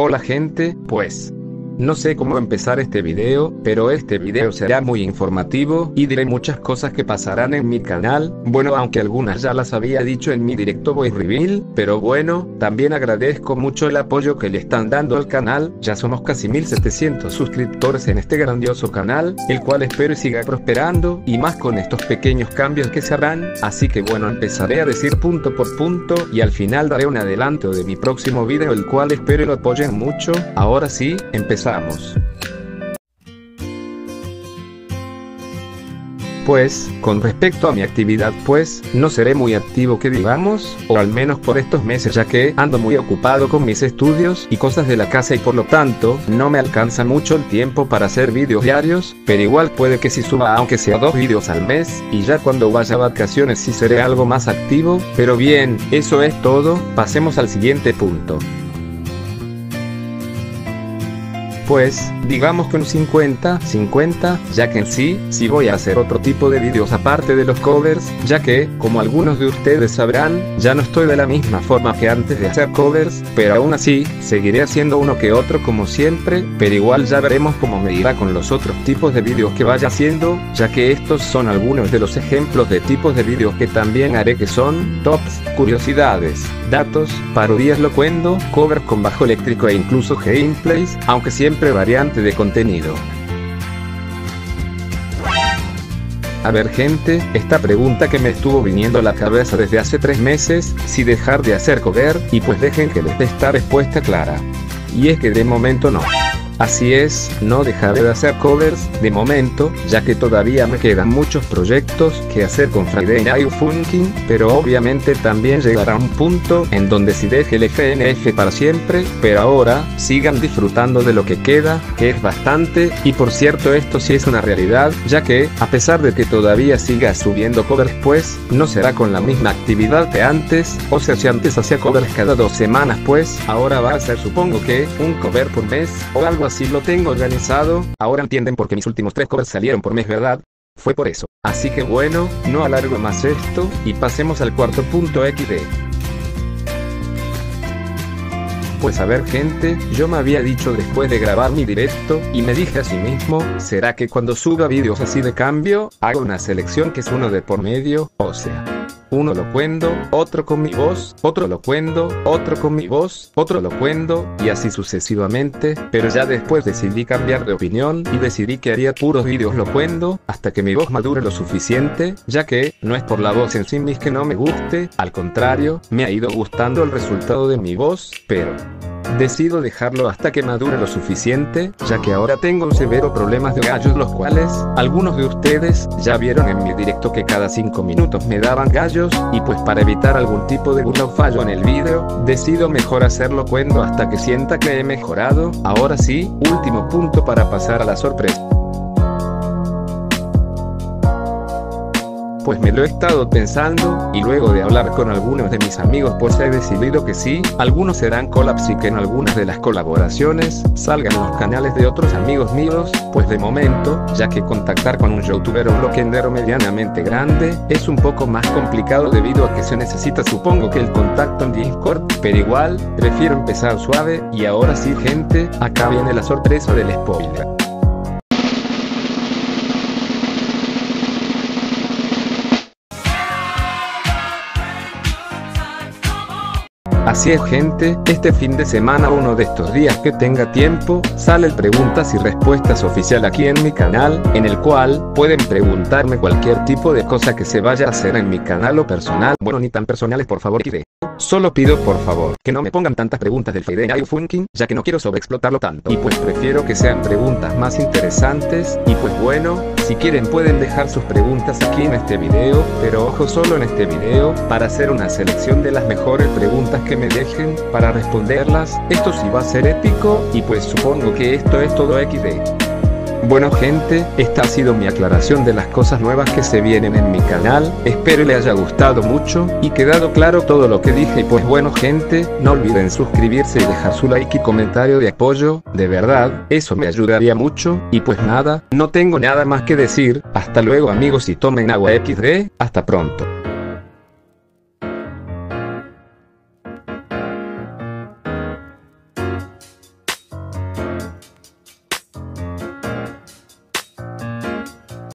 Hola gente, pues. No sé cómo empezar este video, pero este video será muy informativo, y diré muchas cosas que pasarán en mi canal, bueno aunque algunas ya las había dicho en mi directo voy reveal, pero bueno, también agradezco mucho el apoyo que le están dando al canal, ya somos casi 1700 suscriptores en este grandioso canal, el cual espero siga prosperando, y más con estos pequeños cambios que se harán, así que bueno empezaré a decir punto por punto, y al final daré un adelanto de mi próximo video el cual espero lo apoyen mucho, ahora sí, empezamos. Pues, con respecto a mi actividad pues, no seré muy activo que digamos, o al menos por estos meses ya que ando muy ocupado con mis estudios y cosas de la casa y por lo tanto, no me alcanza mucho el tiempo para hacer vídeos diarios, pero igual puede que si suba aunque sea dos vídeos al mes, y ya cuando vaya a vacaciones sí seré algo más activo, pero bien, eso es todo, pasemos al siguiente punto. Pues, digamos que un 50, 50, ya que en sí, si voy a hacer otro tipo de vídeos aparte de los covers, ya que, como algunos de ustedes sabrán, ya no estoy de la misma forma que antes de hacer covers, pero aún así, seguiré haciendo uno que otro como siempre, pero igual ya veremos cómo me irá con los otros tipos de vídeos que vaya haciendo, ya que estos son algunos de los ejemplos de tipos de vídeos que también haré que son, tops, curiosidades, datos, parodias locuendo, covers con bajo eléctrico e incluso gameplays, aunque siempre variante de contenido. A ver gente, esta pregunta que me estuvo viniendo a la cabeza desde hace tres meses, si dejar de hacer cover, y pues dejen que les dé esta respuesta clara. Y es que de momento no. Así es, no dejaré de hacer covers, de momento, ya que todavía me quedan muchos proyectos que hacer con Friday Night Funkin', pero obviamente también llegará un punto en donde si deje el FNF para siempre, pero ahora, sigan disfrutando de lo que queda, que es bastante, y por cierto esto sí es una realidad, ya que, a pesar de que todavía siga subiendo covers pues, no será con la misma actividad que antes, o sea si antes hacía covers cada dos semanas pues, ahora va a ser supongo que, un cover por mes, o algo así lo tengo organizado, ahora entienden por qué mis últimos tres covers salieron por mes, ¿verdad? Fue por eso. Así que bueno, no alargo más esto, y pasemos al cuarto punto XD. Pues a ver gente, yo me había dicho después de grabar mi directo, y me dije a sí mismo, ¿será que cuando suba vídeos así de cambio, hago una selección que es uno de por medio? O sea, uno lo cuento, otro con mi voz, otro lo cuento, otro con mi voz, otro lo cuento, y así sucesivamente, pero ya después decidí cambiar de opinión y decidí que haría puros vídeos lo cuento, hasta que mi voz madure lo suficiente, ya que, no es por la voz en sí misma que no me guste, al contrario, me ha ido gustando el resultado de mi voz, pero... Decido dejarlo hasta que madure lo suficiente, ya que ahora tengo severo problemas de gallos los cuales, algunos de ustedes, ya vieron en mi directo que cada 5 minutos me daban gallos, y pues para evitar algún tipo de burla o fallo en el vídeo, decido mejor hacerlo cuando hasta que sienta que he mejorado, ahora sí, último punto para pasar a la sorpresa. Pues me lo he estado pensando, y luego de hablar con algunos de mis amigos pues he decidido que sí, algunos serán collabs y que en algunas de las colaboraciones salgan los canales de otros amigos míos, pues de momento, ya que contactar con un youtuber o un bloquendero medianamente grande, es un poco más complicado debido a que se necesita supongo que el contacto en Discord, pero igual, prefiero empezar suave, y ahora sí gente, acá viene la sorpresa del spoiler. Así es gente, este fin de semana uno de estos días que tenga tiempo, sale el preguntas y respuestas oficial aquí en mi canal, en el cual, pueden preguntarme cualquier tipo de cosa que se vaya a hacer en mi canal o personal, bueno ni tan personales por favor iré. Solo pido por favor que no me pongan tantas preguntas del Friday Night Funkin', ya que no quiero sobreexplotarlo tanto. Y pues prefiero que sean preguntas más interesantes, y pues bueno, si quieren pueden dejar sus preguntas aquí en este video, pero ojo solo en este video, para hacer una selección de las mejores preguntas que me dejen, para responderlas, esto sí va a ser épico, y pues supongo que esto es todo XD. Bueno gente, esta ha sido mi aclaración de las cosas nuevas que se vienen en mi canal, espero le haya gustado mucho, y quedado claro todo lo que dije. Pues bueno gente, no olviden suscribirse y dejar su like y comentario de apoyo, de verdad, eso me ayudaría mucho, y pues nada, no tengo nada más que decir, hasta luego amigos y tomen agua XD, hasta pronto.